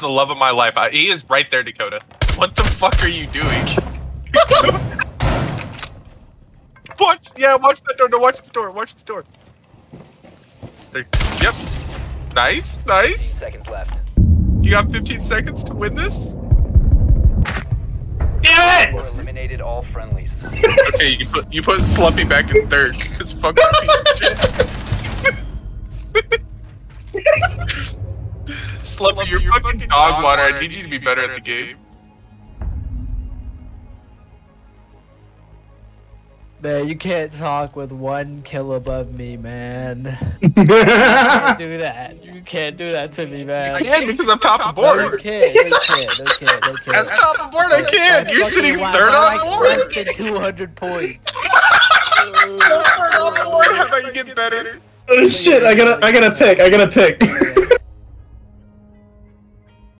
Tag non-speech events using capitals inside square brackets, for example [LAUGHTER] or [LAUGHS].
the love of my life. I, he is right there, Dakota. What the fuck are you doing? [LAUGHS] watch, yeah, watch the door. No, watch the door. Watch the door. There, yep. Nice, nice. Seconds left. You got 15 seconds to win this. Damn Or eliminated all friendlies. [LAUGHS] Okay, you can put you put Slumpy back in third. Cause fuck [LAUGHS] Slumpy, you're, fucking dog water. I need you to be better at the game. Man, you can't talk with one kill above me, man. [LAUGHS] You can't do that. You can't do that to me, man. I man. can because I'm top of No, you board. can't. No, you can't. No, you can't. No, you can't. As top of board, I can. You're sitting third on like board. Less than 200 points. [LAUGHS] So third on the board. How about you get better? Oh, shit! I gotta, I gotta pick. I gotta pick.